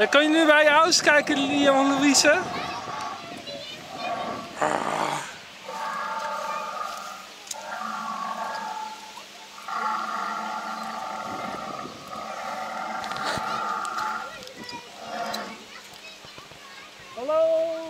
Dan kan je nu bij je huis kijken, Lian Louise. Hallo!